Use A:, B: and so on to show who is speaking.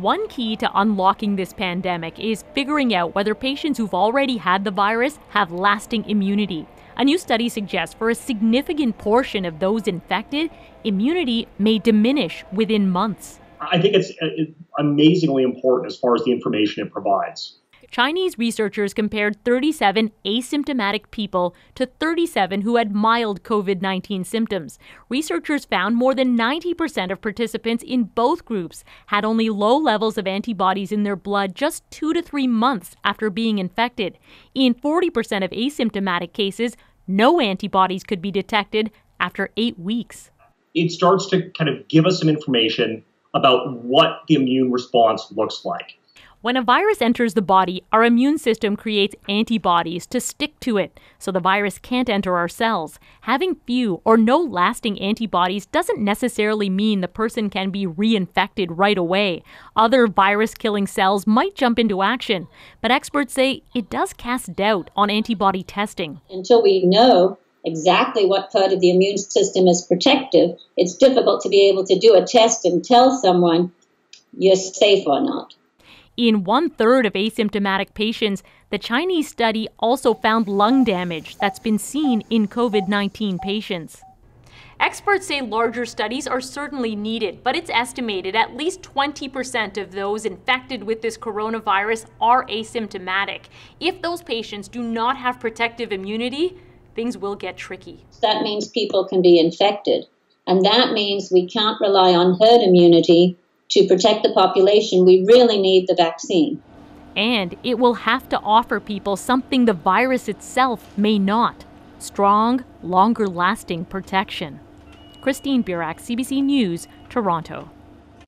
A: One key to unlocking this pandemic is figuring out whether patients who've already had the virus have lasting immunity. A new study suggests for a significant portion of those infected, immunity may diminish within months.
B: I think it's uh, amazingly important as far as the information it provides.
A: Chinese researchers compared 37 asymptomatic people to 37 who had mild COVID 19 symptoms. Researchers found more than 90% of participants in both groups had only low levels of antibodies in their blood just two to three months after being infected. In 40% of asymptomatic cases, no antibodies could be detected after eight weeks.
B: It starts to kind of give us some information about what the immune response looks like.
A: When a virus enters the body, our immune system creates antibodies to stick to it so the virus can't enter our cells. Having few or no lasting antibodies doesn't necessarily mean the person can be reinfected right away. Other virus killing cells might jump into action, but experts say it does cast doubt on antibody testing.
C: Until we know exactly what part of the immune system is protective, it's difficult to be able to do a test and tell someone you're safe or not.
A: In one third of asymptomatic patients, the Chinese study also found lung damage that's been seen in COVID 19 patients. Experts say larger studies are certainly needed, but it's estimated at least 20% of those infected with this coronavirus are asymptomatic. If those patients do not have protective immunity, things will get tricky.
C: That means people can be infected, and that means we can't rely on herd immunity to protect the population, we really need the vaccine.
A: And it will have to offer people something the virus itself may not strong, longer lasting protection. Christine Birak, CBC News, Toronto.